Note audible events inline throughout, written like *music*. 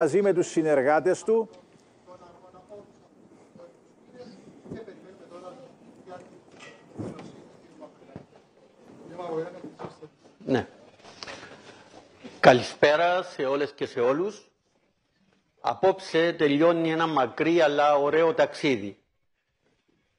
μαζί με τους συνεργάτες του Ναι. Καλησπέρα σε όλες και σε όλους. Απόψε τελειώνει ένα μακρύ αλλά ωραίο ταξίδι.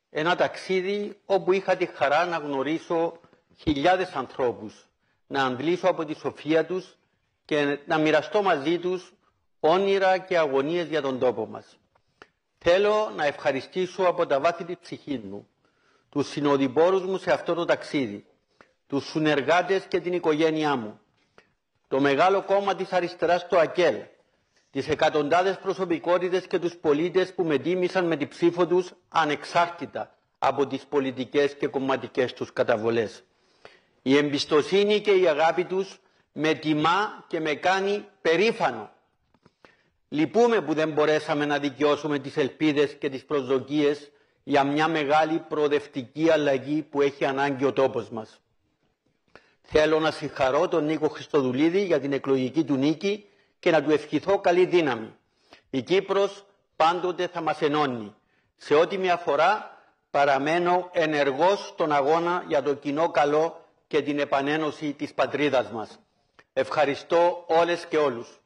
Ένα ταξίδι όπου είχα τη χαρά να γνωρίσω χιλιάδες ανθρώπους, να αντλήσω από τη σοφία τους και να μοιραστώ μαζί τους όνειρα και αγωνίες για τον τόπο μας. Θέλω να ευχαριστήσω από τα βάθη της ψυχής μου τους συνοδοιπόρους μου σε αυτό το ταξίδι, τους συνεργάτες και την οικογένειά μου, το μεγάλο κόμμα της αριστεράς το ΑΚΕΛ, τις εκατοντάδες προσωπικότητες και τους πολίτες που με τίμησαν με την ψήφο τους ανεξάρτητα από τις πολιτικές και κομματικές τους καταβολές. Η εμπιστοσύνη και η αγάπη τους με τιμά και με κάνει περήφανο. Λυπούμε που δεν μπορέσαμε να δικαιώσουμε τις ελπίδες και τις προσδοκίες για μια μεγάλη προοδευτική αλλαγή που έχει ανάγκη ο τόπος μας. Θέλω να συγχαρώ τον Νίκο Χριστοδουλίδη για την εκλογική του νίκη και να του ευχηθώ καλή δύναμη. Η Κύπρος πάντοτε θα μας ενώνει. Σε ό,τι με αφορά παραμένω ενεργός στον αγώνα για το κοινό καλό και την επανένωση της πατρίδας μας. Ευχαριστώ όλες και όλους.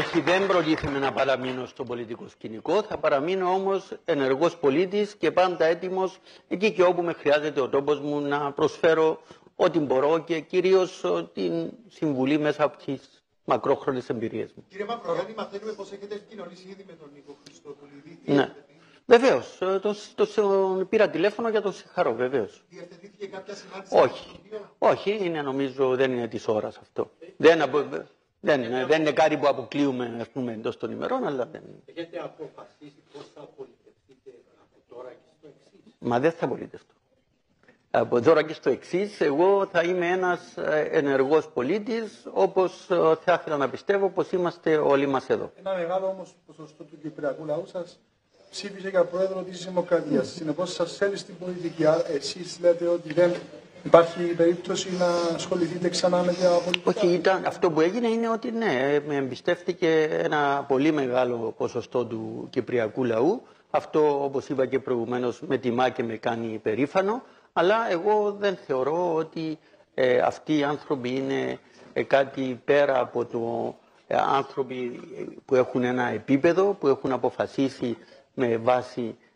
Όχι, δεν προτίθεμαι να παραμείνω στο πολιτικό σκηνικό. Θα παραμείνω όμως ενεργός πολίτης και πάντα έτοιμος εκεί και όπου με χρειάζεται ο τόπος μου να προσφέρω ό,τι μπορώ και κυρίως την συμβουλή μέσα από τις μακρόχρονες εμπειρίες μου. Κύριε Μαυρογιάννη, μαθαίνουμε πώ έχετε επικοινωνήσει ήδη με τον Νίκο Χριστοδουλίδη. Ναι. Βεβαίως. Το, το, το, πήρα τηλέφωνο για τον συγχαρώ, βεβαίως. Διευθετήθηκε κάποια συνάντηση. Όχι. Όχι, είναι νομίζω δεν είναι της ώρας αυτό. Δεν, δεν είναι, δεν είναι κάτι που αποκλείουμε ας πούμε, εντός των ημερών, αλλά δεν είναι. Έχετε αποφασίσει πώς θα πολιτευτείτε από τώρα και στο εξής. Μα δεν θα πολιτευτώ. Από τώρα και στο εξής, εγώ θα είμαι ένας ε, ενεργός πολίτης, όπως ε, θα ήθελα να πιστεύω πως είμαστε όλοι μας εδώ. Ένα μεγάλο όμως ποσοστό του Κυπριακού λαού σας ψήφισε για πρόεδρο της Δημοκρατίας. Συνεπώς σας θέλει στην πολιτική. Εσείς λέτε ότι δεν Υπάρχει περίπτωση να ασχοληθείτε ξανά με τα πολιτικά. Όχι, ήταν, αυτό που έγινε είναι ότι ναι, με εμπιστεύτηκε ένα πολύ μεγάλο ποσοστό του κυπριακού λαού. Αυτό, όπως είπα και προηγουμένως, με τιμά και με κάνει περήφανο. Αλλά εγώ δεν θεωρώ ότι ε, αυτοί οι άνθρωποι είναι ε, κάτι πέρα από το ε, άνθρωποι που έχουν ένα επίπεδο, που έχουν αποφασίσει με βάση ε,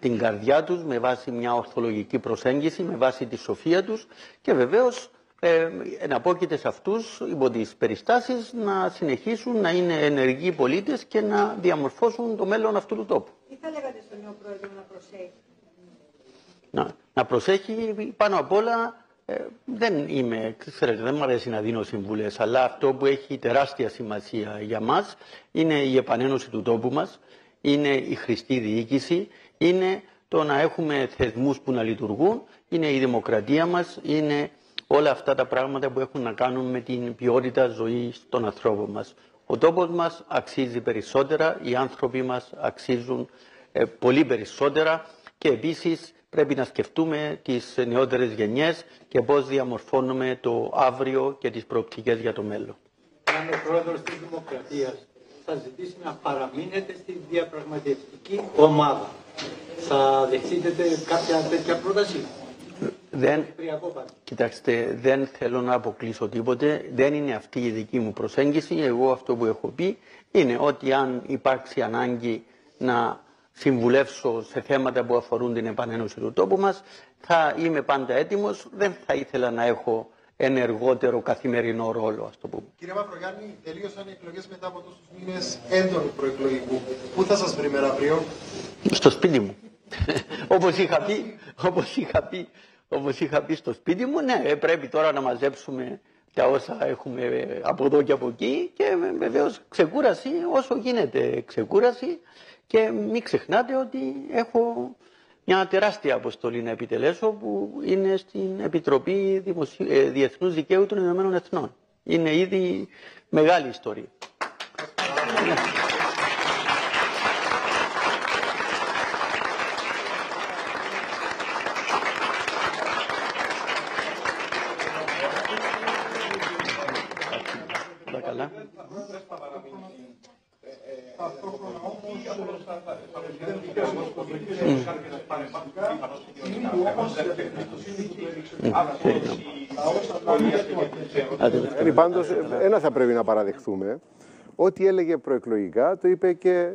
την καρδιά τους με βάση μια ορθολογική προσέγγιση, με βάση τη σοφία τους και βεβαίως ε, εναπόκειται σε αυτούς υπό τις περιστάσεις να συνεχίσουν να είναι ενεργοί πολίτες και να διαμορφώσουν το μέλλον αυτού του τόπου. Τι θα λέγατε στον νέο πρόεδρο να προσέχει; Να, να προσέχει πάνω απ' όλα ε, δεν είμαι, ξέρετε, δεν μου αρέσει να δίνω συμβουλές, αλλά αυτό που έχει τεράστια σημασία για μας είναι η επανένωση του τόπου μας, είναι η χρηστή διοίκηση, είναι το να έχουμε θεσμούς που να λειτουργούν, είναι η δημοκρατία μας, είναι όλα αυτά τα πράγματα που έχουν να κάνουν με την ποιότητα ζωής των ανθρώπων μας. Ο τόπος μας αξίζει περισσότερα, οι άνθρωποι μας αξίζουν ε, πολύ περισσότερα και επίσης πρέπει να σκεφτούμε τις νεότερες γενιές και πώς διαμορφώνουμε το αύριο και τις προοπτικές για το μέλλον. Αν ο πρόεδρος της Δημοκρατίας θα ζητήσει να παραμείνετε στη διαπραγματευτική ομάδα θα δεχτείτε κάποια τέτοια πρόταση; Δεν, κοιτάξτε, δεν θέλω να αποκλείσω τίποτε. Δεν είναι αυτή η δική μου προσέγγιση. Εγώ αυτό που έχω πει είναι ότι αν υπάρξει ανάγκη να συμβουλεύσω σε θέματα που αφορούν την επανένωση του τόπου μας, θα είμαι πάντα έτοιμος. Δεν θα ήθελα να έχω ενεργότερο καθημερινό ρόλο, ας το πούμε. Κύριε Μαυρογιάννη, τελείωσαν οι εκλογές μετά από τόσους μήνες έντονου προεκλογικού. Πού θα σας βρει μέρα αύριο; Στο σπίτι μου. *laughs* όπως είχα πει, όπως είχα πει, όπως είχα πει στο σπίτι μου, ναι, ε, πρέπει τώρα να μαζέψουμε τα όσα έχουμε από εδώ και από εκεί και βεβαίως ξεκούραση όσο γίνεται ξεκούραση και μην ξεχνάτε ότι έχω μια τεράστια αποστολή να επιτελέσω που είναι στην Επιτροπή διεθνού Διεθνούς Δικαίου των Ηνωμένων Εθνών. Είναι ήδη μεγάλη ιστορία. Πάντως, ένα θα πρέπει να παραδεχθούμε. Ό,τι έλεγε προεκλογικά το είπε και